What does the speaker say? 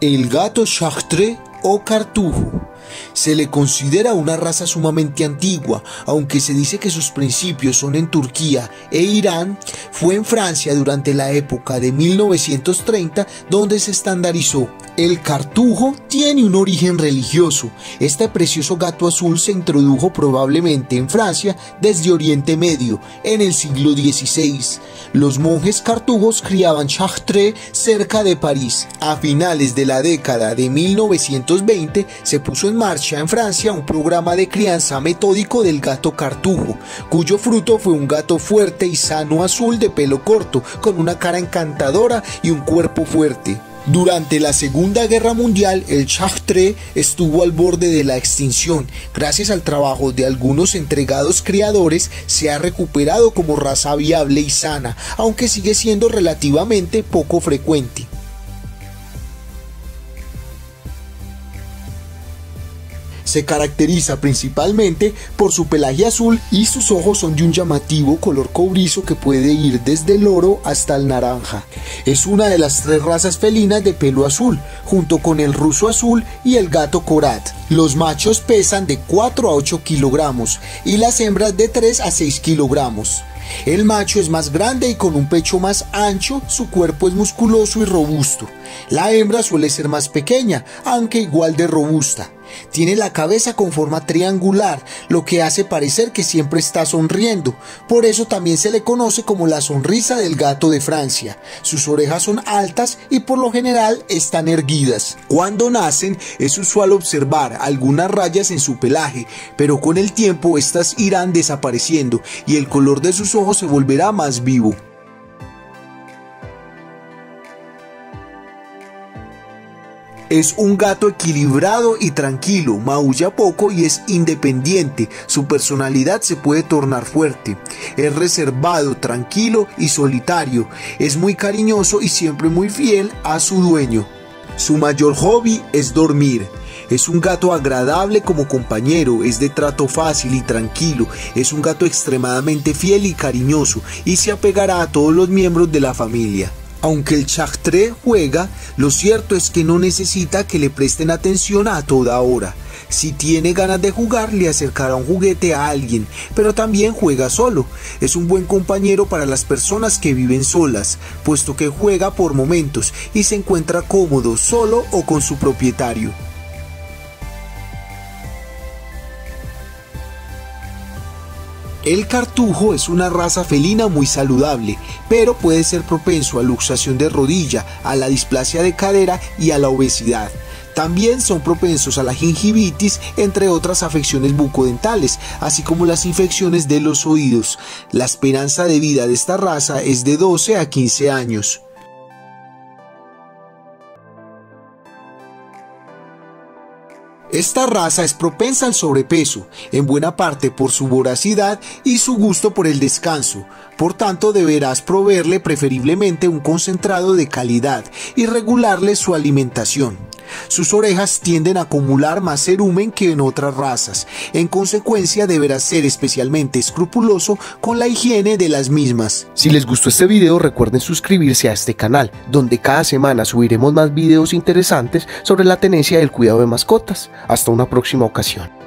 El gato Chartres o cartujo. Se le considera una raza sumamente antigua, aunque se dice que sus principios son en Turquía e Irán, fue en Francia durante la época de 1930 donde se estandarizó. El cartujo tiene un origen religioso. Este precioso gato azul se introdujo probablemente en Francia desde Oriente Medio en el siglo XVI. Los monjes cartujos criaban Chartres cerca de París. A finales de la década de 1920 se puso en marcha en Francia un programa de crianza metódico del gato cartujo, cuyo fruto fue un gato fuerte y sano azul de pelo corto, con una cara encantadora y un cuerpo fuerte. Durante la Segunda Guerra Mundial, el Chartres estuvo al borde de la extinción. Gracias al trabajo de algunos entregados criadores, se ha recuperado como raza viable y sana, aunque sigue siendo relativamente poco frecuente. Se caracteriza principalmente por su pelaje azul y sus ojos son de un llamativo color cobrizo que puede ir desde el oro hasta el naranja. Es una de las tres razas felinas de pelo azul, junto con el ruso azul y el gato corat. Los machos pesan de 4 a 8 kilogramos y las hembras de 3 a 6 kilogramos. El macho es más grande y con un pecho más ancho, su cuerpo es musculoso y robusto. La hembra suele ser más pequeña, aunque igual de robusta. Tiene la cabeza con forma triangular, lo que hace parecer que siempre está sonriendo. Por eso también se le conoce como la sonrisa del gato de Francia. Sus orejas son altas y por lo general están erguidas. Cuando nacen es usual observar algunas rayas en su pelaje, pero con el tiempo estas irán desapareciendo y el color de sus ojos se volverá más vivo. Es un gato equilibrado y tranquilo, maulla poco y es independiente. Su personalidad se puede tornar fuerte. Es reservado, tranquilo y solitario. Es muy cariñoso y siempre muy fiel a su dueño. Su mayor hobby es dormir. Es un gato agradable como compañero, es de trato fácil y tranquilo, es un gato extremadamente fiel y cariñoso y se apegará a todos los miembros de la familia. Aunque el Chartres juega, lo cierto es que no necesita que le presten atención a toda hora. Si tiene ganas de jugar, le acercará un juguete a alguien, pero también juega solo. Es un buen compañero para las personas que viven solas, puesto que juega por momentos y se encuentra cómodo solo o con su propietario. El cartujo es una raza felina muy saludable, pero puede ser propenso a luxación de rodilla, a la displasia de cadera y a la obesidad. También son propensos a la gingivitis, entre otras afecciones bucodentales, así como las infecciones de los oídos. La esperanza de vida de esta raza es de 12 a 15 años. Esta raza es propensa al sobrepeso, en buena parte por su voracidad y su gusto por el descanso. Por tanto, deberás proveerle preferiblemente un concentrado de calidad y regularle su alimentación. Sus orejas tienden a acumular más cerumen que en otras razas. En consecuencia, deberás ser especialmente escrupuloso con la higiene de las mismas. Si les gustó este video, recuerden suscribirse a este canal, donde cada semana subiremos más videos interesantes sobre la tenencia y el cuidado de mascotas. Hasta una próxima ocasión.